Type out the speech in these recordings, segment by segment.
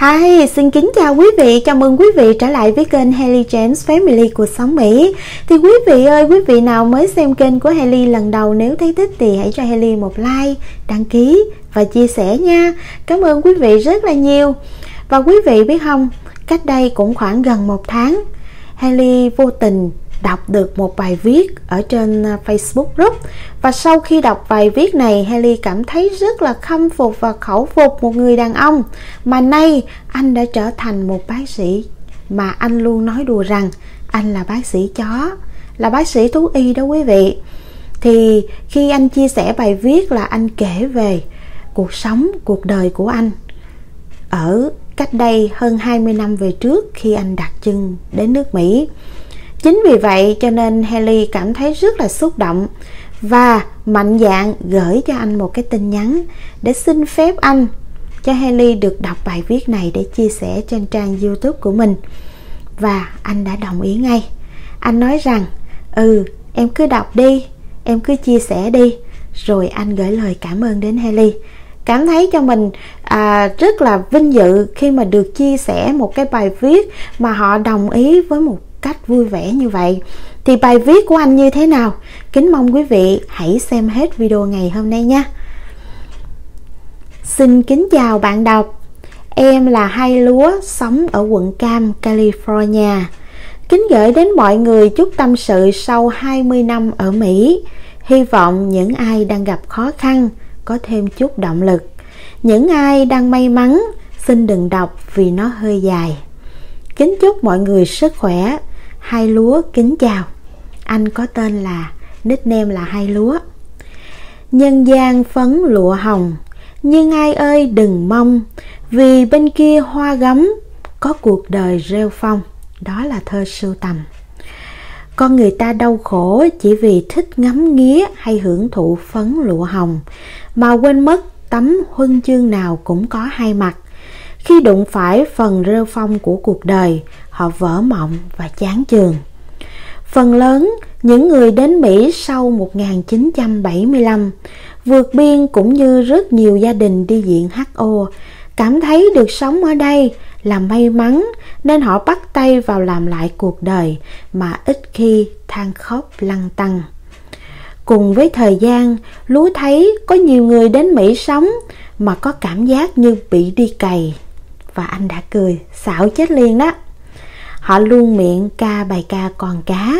Hi, xin kính chào quý vị, chào mừng quý vị trở lại với kênh Haley James Family Cuộc Sống Mỹ. Thì quý vị ơi, quý vị nào mới xem kênh của Haley lần đầu nếu thấy thích thì hãy cho Haley một like, đăng ký và chia sẻ nha. Cảm ơn quý vị rất là nhiều. Và quý vị biết không, cách đây cũng khoảng gần một tháng Haley vô tình đọc được một bài viết ở trên à, Facebook group. Và sau khi đọc bài viết này, Haley cảm thấy rất là khâm phục và khẩu phục một người đàn ông. Mà nay, anh đã trở thành một bác sĩ mà anh luôn nói đùa rằng anh là bác sĩ chó, là bác sĩ thú y đó quý vị. Thì khi anh chia sẻ bài viết là anh kể về cuộc sống, cuộc đời của anh ở cách đây hơn 20 năm về trước khi anh đặt chân đến nước Mỹ. Chính vì vậy cho nên Haley cảm thấy rất là xúc động và mạnh dạn gửi cho anh một cái tin nhắn để xin phép anh cho Haley được đọc bài viết này để chia sẻ trên trang YouTube của mình. Và anh đã đồng ý ngay. Anh nói rằng, ừ, em cứ đọc đi, em cứ chia sẻ đi. Rồi anh gửi lời cảm ơn đến Haley cảm thấy cho mình à, rất là vinh dự khi mà được chia sẻ một cái bài viết mà họ đồng ý với một cách vui vẻ như vậy. Thì bài viết của anh như thế nào? Kính mong quý vị hãy xem hết video ngày hôm nay nha. Xin kính chào bạn đọc. Em là hai lúa sống ở quận Cam, California. Kính gửi đến mọi người chút tâm sự sau 20 năm ở Mỹ. Hy vọng những ai đang gặp khó khăn có thêm chút động lực. Những ai đang may mắn, xin đừng đọc vì nó hơi dài. Kính chúc mọi người sức khỏe hai lúa kính chào. Anh có tên là, nickname là hai lúa. Nhân gian phấn lụa hồng nhưng ai ơi đừng mong, vì bên kia hoa gấm có cuộc đời rêu phong, đó là thơ sưu tầm. Con người ta đau khổ chỉ vì thích ngắm nghía hay hưởng thụ phấn lụa hồng, mà quên mất tấm huân chương nào cũng có hai mặt. Khi đụng phải phần rêu phong của cuộc đời họ vỡ mộng và chán chường. Phần lớn, những người đến Mỹ sau 1975 vượt biên cũng như rất nhiều gia đình đi diện HO cảm thấy được sống ở đây là may mắn nên họ bắt tay vào làm lại cuộc đời mà ít khi than khóc lăng tăng cùng với thời gian lúa thấy có nhiều người đến mỹ sống mà có cảm giác như bị đi cày. Và anh đã cười, xạo chết liền đó họ luôn miệng ca bài ca còn cá.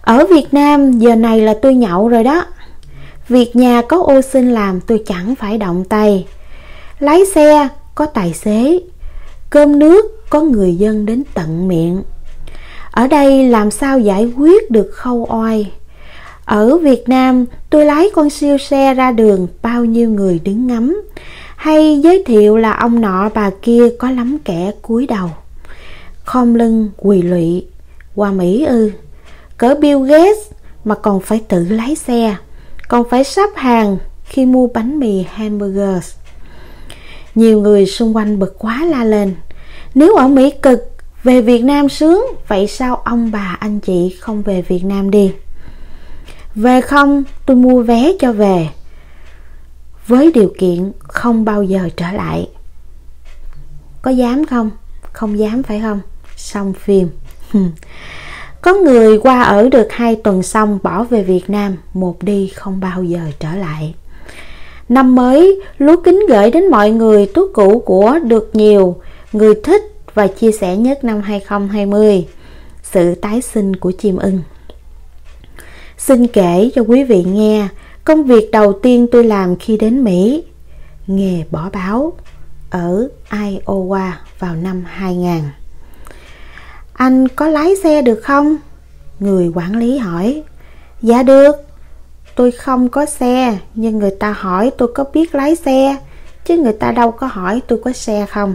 Ở việt nam, giờ này là tôi nhậu rồi đó. Việc nhà có ô xin làm tôi chẳng phải động tay. Lái xe có tài xế, cơm nước có người dân đến tận miệng. Ở đây làm sao giải quyết được khâu oai? Ở việt nam, tôi lái con siêu xe ra đường bao nhiêu người đứng ngắm? Hay giới thiệu là ông nọ bà kia có lắm kẻ cúi đầu? Khom lưng, quỳ lụy. Qua mỹ ư cỡ bill gates mà còn phải tự lái xe, còn phải sắp hàng khi mua bánh mì hamburgers. Nhiều người xung quanh bực quá la lên. Nếu ở mỹ cực, về việt nam sướng, vậy sao ông bà anh chị không về việt nam đi? Về không, tôi mua vé cho về. Với điều kiện không bao giờ trở lại. Có dám không? Không dám phải không? Xong phim. Có người qua ở được hai tuần xong bỏ về việt nam, một đi không bao giờ trở lại. Năm mới, lúa kính gửi đến mọi người tuốt cũ của được nhiều, người thích và chia sẻ nhất năm 2020 sự tái sinh của chim ưng. Xin kể cho quý vị nghe, Công việc đầu tiên tôi làm khi đến Mỹ, Nghề bỏ báo ở Iowa vào năm 2000 anh có lái xe được không? Người quản lý hỏi. Dạ được. Tôi không có xe Nhưng người ta hỏi tôi có biết lái xe Chứ người ta đâu có hỏi tôi có xe không.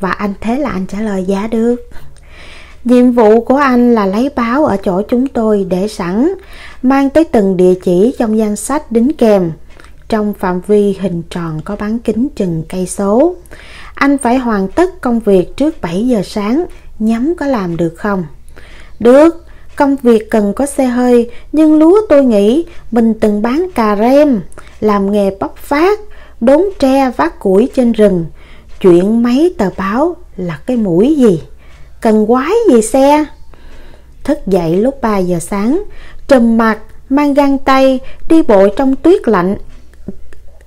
Và anh thế là anh trả lời dạ được. Nhiệm vụ của anh là lấy báo ở chỗ chúng tôi để sẵn, mang tới từng địa chỉ trong danh sách đính kèm, trong phạm vi hình tròn có bán kính chừng cây số. Anh phải hoàn tất công việc trước 7 giờ sáng, nhắm có làm được không? Được, công việc cần có xe hơi, nhưng lúa tôi nghĩ mình từng bán cà rem, làm nghề bóc phát, đốn tre vác củi trên rừng. chuyện mấy tờ báo là cái mũi gì cần quái gì xe thức dậy lúc 3 giờ sáng trùm mặt mang găng tay đi bộ trong tuyết lạnh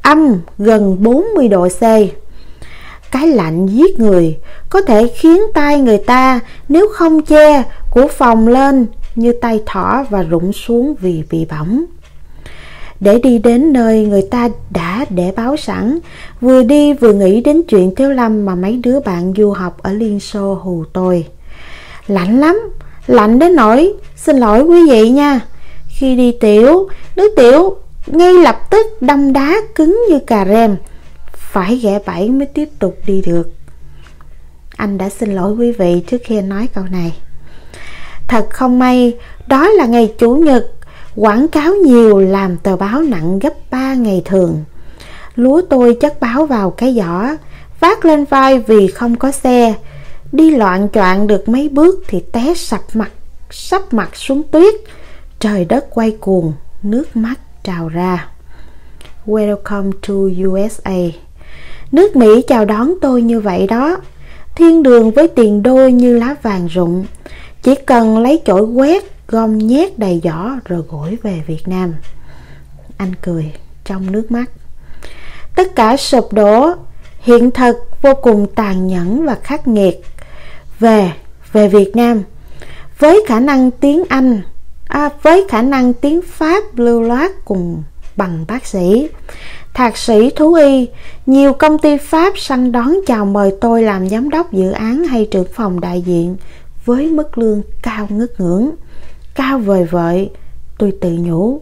âm gần 40 độ C cái lạnh giết người có thể khiến tay người ta, nếu không che, của phòng lên như tay thỏ và rụng xuống vì bị bỏng. Để đi đến nơi người ta đã để báo sẵn, vừa đi vừa nghĩ đến chuyện thiếu lâm mà mấy đứa bạn du học ở liên xô hù tôi. Lạnh lắm, lạnh đến nỗi, xin lỗi quý vị nha. Khi đi tiểu nước tiểu ngay lập tức đâm đá cứng như cà rem, phải ghẻ bẫy mới tiếp tục đi được anh đã xin lỗi quý vị trước khi nói câu này. Thật không may, đó là ngày chủ nhật, quảng cáo nhiều làm tờ báo nặng gấp 3 ngày thường. Lúa tôi chất báo vào cái giỏ, vác lên vai vì không có xe. Đi loạn choạng được mấy bước thì té sập mặt, sắp mặt xuống tuyết. Trời đất quay cuồng, nước mắt trào ra. Welcome to usa nước mỹ chào đón tôi như vậy đó thiên đường với tiền đôi như lá vàng rụng. Chỉ cần lấy chổi quét gom nhét đầy giỏ rồi gửi về việt nam. Anh cười trong nước mắt. Tất cả sụp đổ. Hiện thực vô cùng tàn nhẫn và khắc nghiệt. Về về việt nam. Với khả năng tiếng anh à, với khả năng tiếng pháp lưu loát cùng bằng bác sĩ thạc sĩ thú y, nhiều công ty pháp săn đón chào mời tôi làm giám đốc dự án hay trưởng phòng đại diện với mức lương cao ngất ngưỡng, cao vời vợi, tôi tự nhủ.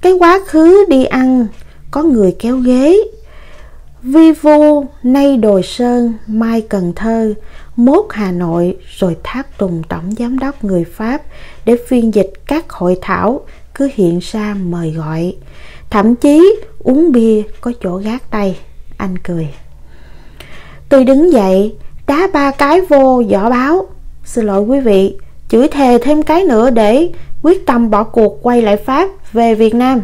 Cái quá khứ đi ăn, có người kéo ghế. Vi vu nay đồi sơn, mai cần thơ, mốt hà nội, rồi tháp tùng tổng giám đốc người pháp để phiên dịch các hội thảo cứ hiện ra mời gọi. Thậm chí, uống bia có chỗ gác tay. Anh cười. Tôi đứng dậy, đá ba cái vô giỏ báo. Xin lỗi quý vị, chửi thề thêm cái nữa để quyết tâm bỏ cuộc quay lại pháp về việt nam.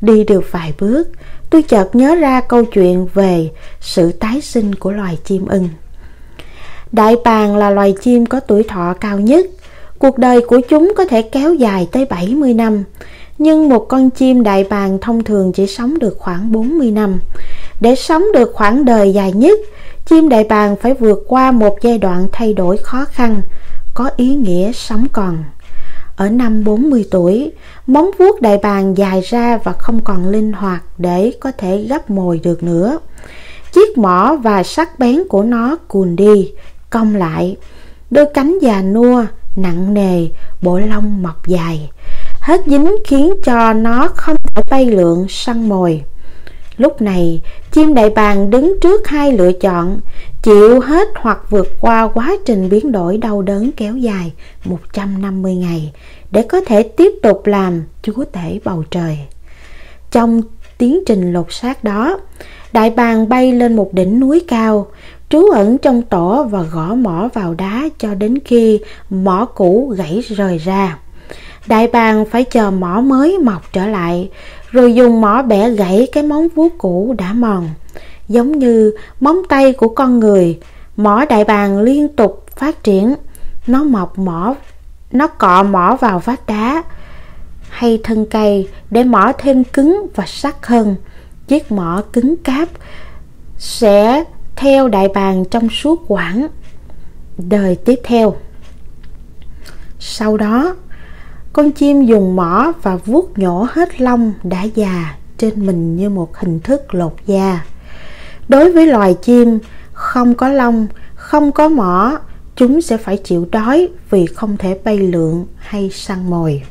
Đi được vài bước, tôi chợt nhớ ra câu chuyện về sự tái sinh của loài chim ưng. Đại bàng là loài chim có tuổi thọ cao nhất cuộc đời của chúng có thể kéo dài tới 70 năm nhưng một con chim đại bàng thông thường chỉ sống được khoảng 40 năm. Để sống được khoảng đời dài nhất, chim đại bàng phải vượt qua một giai đoạn thay đổi khó khăn, có ý nghĩa sống còn. Ở năm 40 tuổi, móng vuốt đại bàng dài ra và không còn linh hoạt để có thể gấp mồi được nữa. Chiếc mỏ và sắc bén của nó cuồn đi, cong lại. Đôi cánh già nua, nặng nề, bộ lông mọc dài. Hết dính khiến cho nó không thể bay lượn săn mồi. Lúc này chim đại bàng đứng trước hai lựa chọn chịu hết hoặc vượt qua quá trình biến đổi đau đớn kéo dài 150 ngày để có thể tiếp tục làm chúa tể bầu trời. Trong tiến trình lột xác đó đại bàng bay lên một đỉnh núi cao trú ẩn trong tổ và gõ mỏ vào đá cho đến khi mỏ cũ gãy rời ra. Đại bàng phải chờ mỏ mới mọc trở lại, rồi dùng mỏ bẻ gãy cái móng vuốt cũ đã mòn. Giống như móng tay của con người, mỏ đại bàng liên tục phát triển. Nó mọc mỏ, nó cọ mỏ vào vách đá hay thân cây để mỏ thêm cứng và sắc hơn. Chiếc mỏ cứng cáp sẽ theo đại bàng trong suốt quãng đời tiếp theo. Sau đó, con chim dùng mỏ và vuốt nhổ hết lông đã già trên mình như một hình thức lột da. Đối với loài chim, không có lông, không có mỏ, chúng sẽ phải chịu đói vì không thể bay lượn hay săn mồi.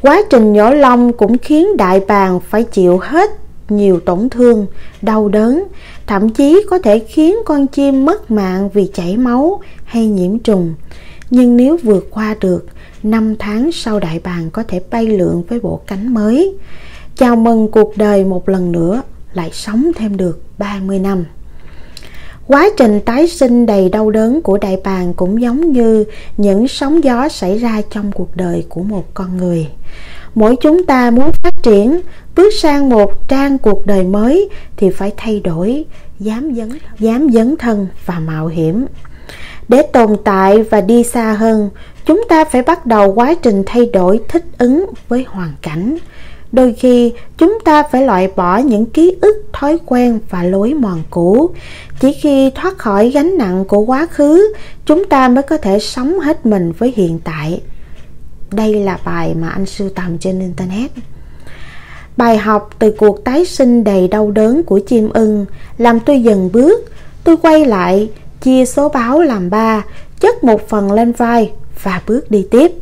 Quá trình nhổ lông cũng khiến đại bàng phải chịu hết nhiều tổn thương, đau đớn, thậm chí có thể khiến con chim mất mạng vì chảy máu hay nhiễm trùng. Nhưng nếu vượt qua được, năm tháng sau đại bàng có thể bay lượn với bộ cánh mới. Chào mừng cuộc đời một lần nữa, lại sống thêm được 30 năm. Quá trình tái sinh đầy đau đớn của đại bàng cũng giống như những sóng gió xảy ra trong cuộc đời của một con người mỗi chúng ta muốn phát triển, bước sang một trang cuộc đời mới thì phải thay đổi, dám dấn dám dấn thân và mạo hiểm. Để tồn tại và đi xa hơn, chúng ta phải bắt đầu quá trình thay đổi thích ứng với hoàn cảnh. Đôi khi, chúng ta phải loại bỏ những ký ức, thói quen và lối mòn cũ. Chỉ khi thoát khỏi gánh nặng của quá khứ, chúng ta mới có thể sống hết mình với hiện tại đây là bài mà anh sưu tầm trên internet. Bài học từ cuộc tái sinh đầy đau đớn của chim ưng làm tôi dần bước. Tôi quay lại, chia số báo làm ba, chất một phần lên vai và bước đi tiếp.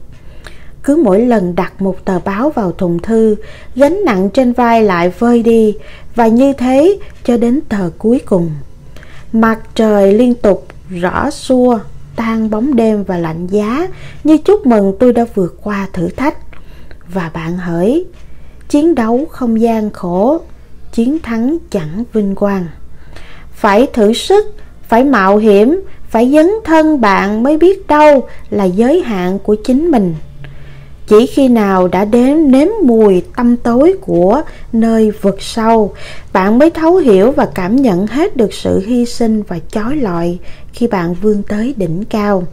Cứ mỗi lần đặt một tờ báo vào thùng thư, gánh nặng trên vai lại vơi đi, và như thế cho đến tờ cuối cùng. Mặt trời liên tục rõ xua tan bóng đêm và lạnh giá, như chúc mừng tôi đã vượt qua thử thách. Và bạn hỡi, chiến đấu không gian khổ, chiến thắng chẳng vinh quang. Phải thử sức, phải mạo hiểm, phải dấn thân bạn mới biết đâu là giới hạn của chính mình. Chỉ khi nào đã đến nếm mùi tâm tối của nơi vực sâu, bạn mới thấu hiểu và cảm nhận hết được sự hy sinh và chói lọi khi bạn vươn tới đỉnh cao.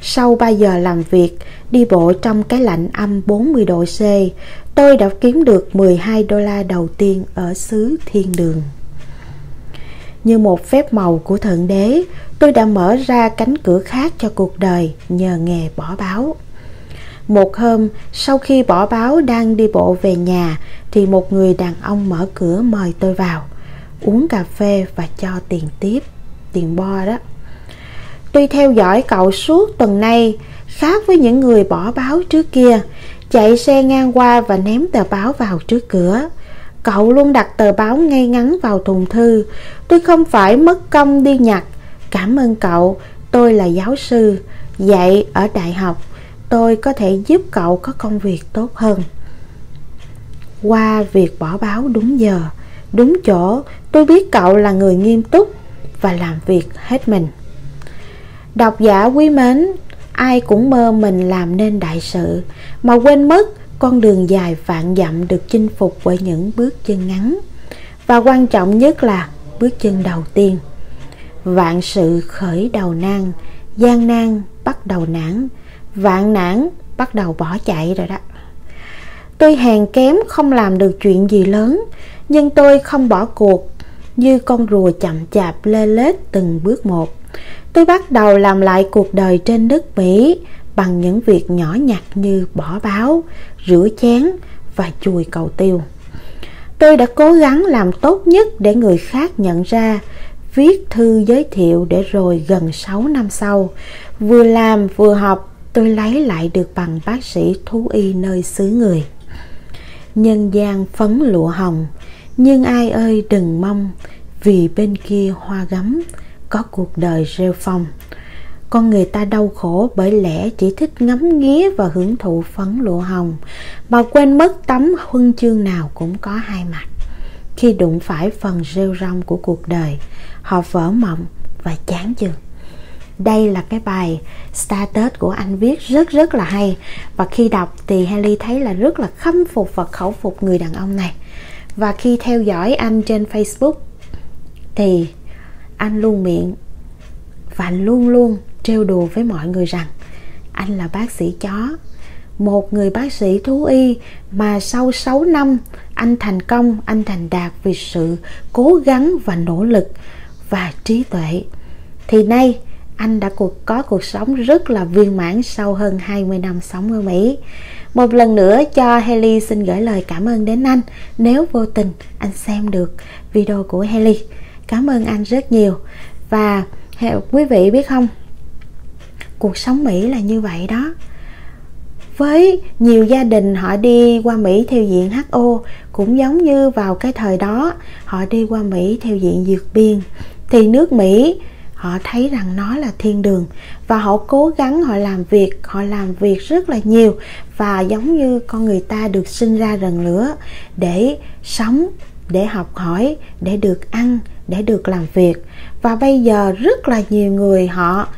Sau 3 giờ làm việc, đi bộ trong cái lạnh âm 40 độ C, tôi đã kiếm được 12 đô la đầu tiên ở xứ thiên đường. Như một phép màu của thượng đế, tôi đã mở ra cánh cửa khác cho cuộc đời nhờ nghề bỏ báo. Một hôm, sau khi bỏ báo đang đi bộ về nhà, thì một người đàn ông mở cửa mời tôi vào, uống cà phê và cho tiền tiếp, tiền bo đó tuy theo dõi cậu suốt tuần nay khác với những người bỏ báo trước kia, chạy xe ngang qua và ném tờ báo vào trước cửa. Cậu luôn đặt tờ báo ngay ngắn vào thùng thư. Tôi không phải mất công đi nhặt. Cảm ơn cậu, tôi là giáo sư. Dạy ở đại học, tôi có thể giúp cậu có công việc tốt hơn. Qua việc bỏ báo đúng giờ, đúng chỗ, tôi biết cậu là người nghiêm túc và làm việc hết mình độc giả quý mến, ai cũng mơ mình làm nên đại sự, mà quên mất con đường dài vạn dặm được chinh phục bởi những bước chân ngắn. Và quan trọng nhất là bước chân đầu tiên. Vạn sự khởi đầu nan, gian nan bắt đầu nản, vạn nản bắt đầu bỏ chạy rồi đó. Tôi hèn kém không làm được chuyện gì lớn, nhưng tôi không bỏ cuộc như con rùa chậm chạp lê lết từng bước một tôi bắt đầu làm lại cuộc đời trên đất mỹ bằng những việc nhỏ nhặt như bỏ báo, rửa chén và chùi cầu tiêu. Tôi đã cố gắng làm tốt nhất để người khác nhận ra, viết thư giới thiệu để rồi gần 6 năm sau, vừa làm vừa học, tôi lấy lại được bằng bác sĩ thú y nơi xứ người. Nhân gian phấn lụa hồng, nhưng ai ơi đừng mong vì bên kia hoa gấm có cuộc đời rêu phong. Con người ta đau khổ bởi lẽ chỉ thích ngắm nghía và hưởng thụ phấn lụa hồng, mà quên mất tấm huân chương nào cũng có hai mặt. Khi đụng phải phần rêu rong của cuộc đời, họ vỡ mộng và chán chường. đây là cái bài status của anh viết rất rất là hay, và khi đọc thì Haley thấy là rất là khâm phục và khẩu phục người đàn ông này. Và khi theo dõi anh trên Facebook thì anh luôn miệng và luôn luôn trêu đùa với mọi người rằng anh là bác sĩ chó một người bác sĩ thú y mà sau 6 năm anh thành công, anh thành đạt vì sự cố gắng và nỗ lực và trí tuệ. Thì nay anh đã cuộc có cuộc sống rất là viên mãn sau hơn 20 năm sống ở Mỹ. Một lần nữa cho Haley xin gửi lời cảm ơn đến anh nếu vô tình anh xem được video của Haley. Cảm ơn anh rất nhiều. Và quý vị biết không, cuộc sống Mỹ là như vậy đó. Với nhiều gia đình họ đi qua Mỹ theo diện HO cũng giống như vào cái thời đó họ đi qua Mỹ theo diện dược biên. Thì nước Mỹ họ thấy rằng nó là thiên đường và họ cố gắng họ làm việc họ làm việc rất là nhiều và giống như con người ta được sinh ra lần nữa để sống để học hỏi để được ăn để được làm việc và bây giờ rất là nhiều người họ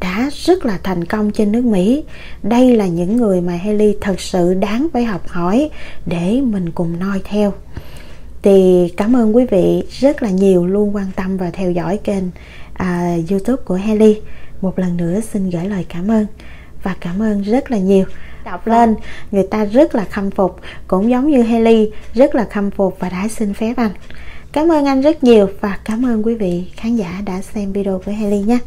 đã rất là thành công trên nước Mỹ. Đây là những người mà Haley thật sự đáng phải học hỏi để mình cùng noi theo. thì cảm ơn quý vị rất là nhiều luôn quan tâm và theo dõi kênh à, youtube của Haley một lần nữa xin gửi lời cảm ơn và cảm ơn rất là nhiều đọc lên người ta rất là khâm phục cũng giống như Haley rất là khâm phục và đã xin phép anh cảm ơn anh rất nhiều và cảm ơn quý vị khán giả đã xem video của Haley nhé